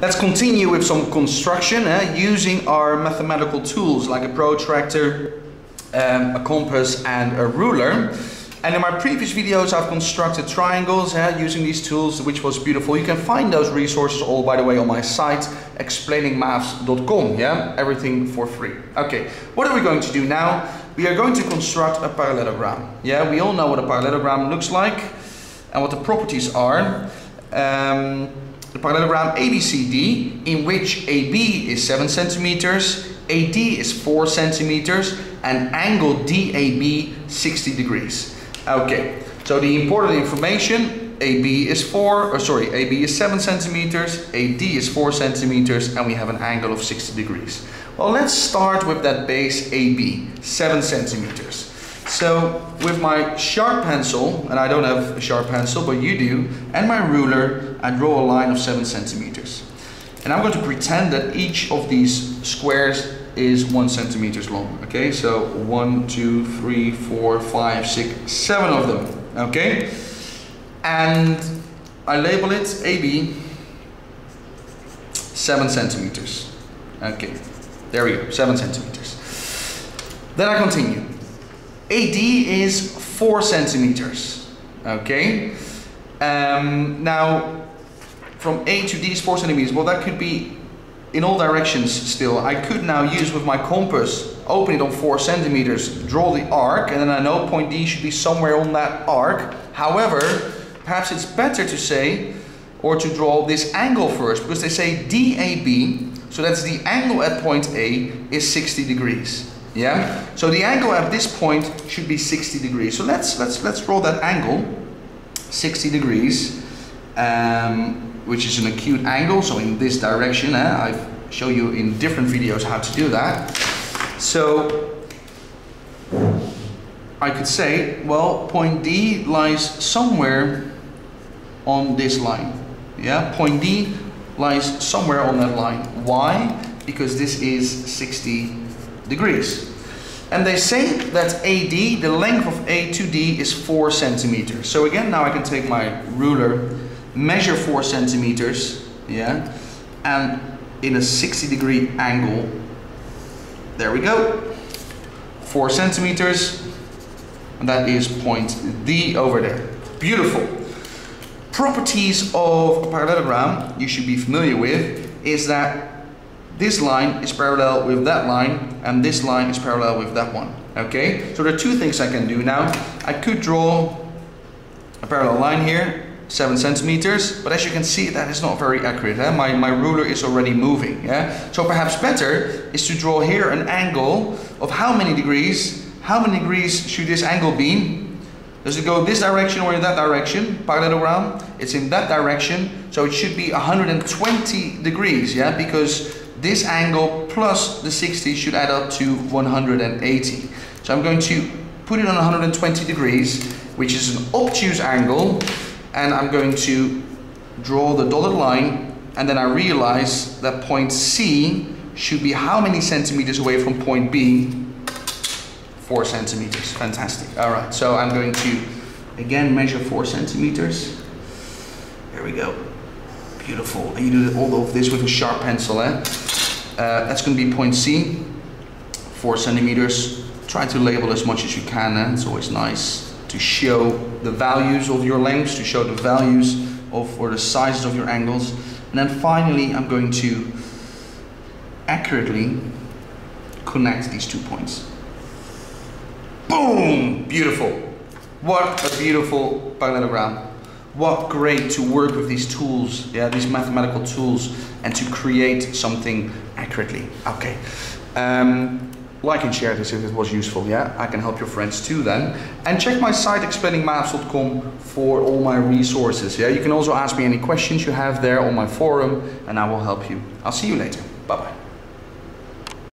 Let's continue with some construction eh, using our mathematical tools like a protractor, um, a compass and a ruler. And in my previous videos I've constructed triangles eh, using these tools which was beautiful. You can find those resources all by the way on my site explainingmaths.com. Yeah, everything for free. Okay, what are we going to do now? We are going to construct a parallelogram. Yeah, we all know what a parallelogram looks like and what the properties are. Um, the parallelogram ABCD in which AB is 7 centimeters, AD is 4 centimeters and angle DAB 60 degrees. Okay, so the important information AB is 4, or sorry, AB is 7 centimeters, AD is 4 centimeters and we have an angle of 60 degrees. Well, let's start with that base AB, 7 centimeters. So with my sharp pencil, and I don't have a sharp pencil, but you do, and my ruler, I draw a line of seven centimeters. And I'm going to pretend that each of these squares is one centimeters long. Okay, so one, two, three, four, five, six, seven of them. Okay, and I label it AB seven centimeters. Okay, there we go, seven centimeters. Then I continue. AD is four centimeters. Okay. Um, now, from A to D is four centimeters. Well, that could be in all directions still. I could now use with my compass, open it on four centimeters, draw the arc, and then I know point D should be somewhere on that arc. However, perhaps it's better to say, or to draw this angle first, because they say DAB, so that's the angle at point A, is 60 degrees. Yeah? So the angle at this point should be 60 degrees. So let's let's let's draw that angle 60 degrees um, which is an acute angle so in this direction eh? I've show you in different videos how to do that. So I could say well point D lies somewhere on this line. Yeah, point D lies somewhere on that line. Why? Because this is 60 degrees. And they say that AD, the length of A to D is 4 centimeters. So again, now I can take my ruler, measure 4 centimeters, yeah, and in a 60 degree angle, there we go, 4 centimeters, and that is point D over there. Beautiful. Properties of a parallelogram you should be familiar with is that this line is parallel with that line and this line is parallel with that one okay? So there are two things I can do now. I could draw a parallel line here seven centimeters but as you can see that is not very accurate eh? my, my ruler is already moving yeah? So perhaps better is to draw here an angle of how many degrees how many degrees should this angle be does it go this direction or in that direction parallelogram it's in that direction so it should be 120 degrees yeah because this angle plus the 60 should add up to 180. So I'm going to put it on 120 degrees, which is an obtuse angle, and I'm going to draw the dotted line, and then I realize that point C should be how many centimeters away from point B? Four centimeters, fantastic. All right, so I'm going to, again, measure four centimeters. There we go. Beautiful. And you do all of this with a sharp pencil, eh? Uh, that's going to be point C, four centimeters. Try to label as much as you can. Eh? It's always nice to show the values of your lengths, to show the values of or the sizes of your angles. And then finally, I'm going to accurately connect these two points. Boom! Beautiful. What a beautiful parallelogram what great to work with these tools, yeah, these mathematical tools, and to create something accurately. Okay. Um, like and share this if it was useful, yeah? I can help your friends too then. And check my site explainingmaths.com for all my resources, yeah? You can also ask me any questions you have there on my forum and I will help you. I'll see you later. Bye-bye.